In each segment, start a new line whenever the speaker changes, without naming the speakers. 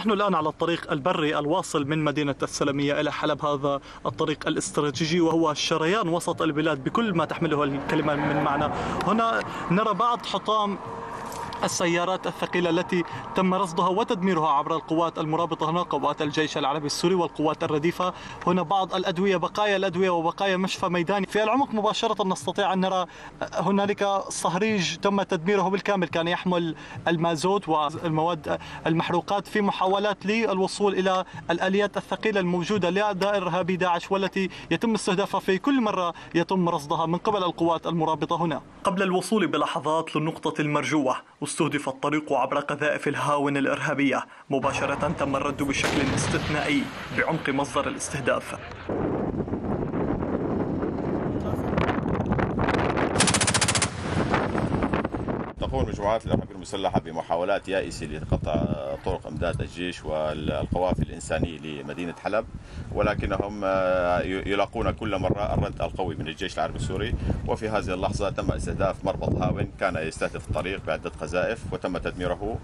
نحن الآن على الطريق البري الواصل من مدينة السلمية إلى حلب. هذا الطريق الاستراتيجي وهو الشريان وسط البلاد بكل ما تحمله الكلمة من معنى. هنا نرى بعض حطام السيارات الثقيلة التي تم رصدها وتدميرها عبر القوات المرابطة هنا قوات الجيش العربي السوري والقوات الرديفة. هنا بعض الأدوية بقايا الأدوية وبقايا مشفى ميداني. في العمق مباشرة نستطيع أن نرى هنالك صهريج تم تدميره بالكامل. كان يحمل المازوت والمواد المحروقات في محاولات للوصول إلى الآليات الثقيلة الموجودة لدائر إرهابي داعش والتي يتم استهدافها في كل مرة يتم رصدها من قبل القوات المرابطة هنا. قبل الوصول بلحظات للنقطة المرجوة استهدف الطريق عبر قذائف الهاون الإرهابية مباشرة تم الرد بشكل استثنائي بعمق مصدر الاستهداف.
تقوم مجموعات الارهاب المسلحة بمحاولات يائسة لقطع طرق أمداد الجيش والقوافل الإنسانية لمدينة حلب ولكنهم آه، يلاقون كل مرة الرد القوي من الجيش العربي السوري. وفي هذه اللحظة تم استهداف مربط هاون كان يستهدف الطريق بعدة قذائف وتم تدميره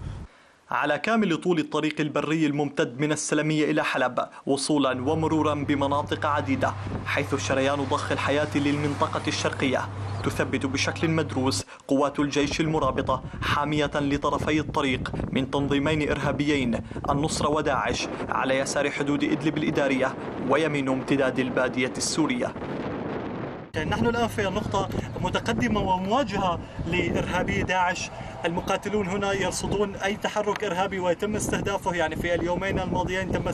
على كامل طول الطريق البري الممتد من السلمية إلى حلب وصولا ومرورا بمناطق عديدة حيث شريان ضخ الحياة للمنطقة الشرقية تثبت بشكل مدروس قوات الجيش المرابطة حامية لطرفي الطريق من تنظيمين إرهابيين النصرة وداعش على يسار حدود إدلب الإدارية ويمين امتداد البادية السورية. نحن الآن في نقطة متقدمة ومواجهة لإرهابي داعش. المقاتلون هنا يرصدون أي تحرك إرهابي ويتم استهدافه. يعني في اليومين الماضيين تم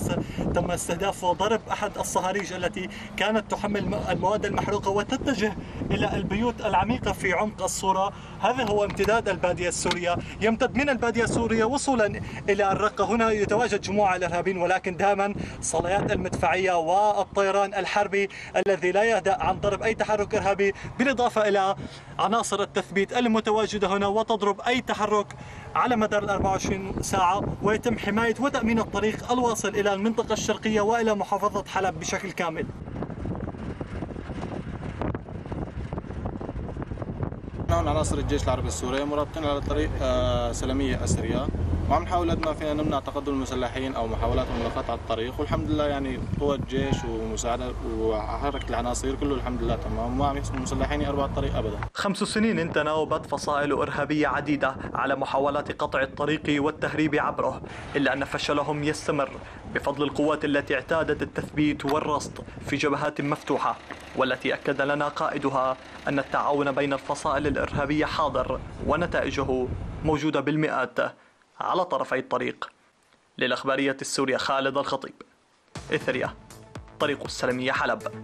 تم استهداف وضرب أحد الصهاريج التي كانت تحمل المواد المحروقة وتتجه إلى البيوت العميقة في عمق الصورة. هذا هو امتداد البادية السورية. يمتد من البادية السورية وصولا إلى الرقة هنا يتواجد جموع الإرهابيين ولكن دائما صليات المدفعية والطيران الحربي الذي لا يهدأ عن ضرب أي تحرك إرهابي بالإضافة إلى عناصر التثبيت المتواجدة هنا وتضرب أي تحرك على مدار ال 24 ساعة ويتم حماية وتأمين الطريق الواصل إلى المنطقة الشرقية وإلى محافظة حلب بشكل كامل.
هون عناصر الجيش العربي السوري مرابطين على طريق آه، سلمية أسرية وعم نحاول قد ما فينا نمنع تقدم المسلحين أو محاولاتهم لقطع الطريق والحمد لله يعني قوة الجيش ومساعدة وحركة العناصر كله الحمد لله تمام وما عم يحسبوا المسلحين يقربوا الطريق ابدا.
خمس سنين انت ناوبت فصائل إرهابية عديدة على محاولات قطع الطريق والتهريب عبره إلا أن فشلهم يستمر بفضل القوات التي اعتادت التثبيت والرصد في جبهات مفتوحة والتي أكد لنا قائدها أن التعاون بين الفصائل الإرهابية حاضر ونتائجه موجودة بالمئات. على طرفي الطريق. للأخبارية السورية خالد الخطيب. إثريا طريق السلمية حلب.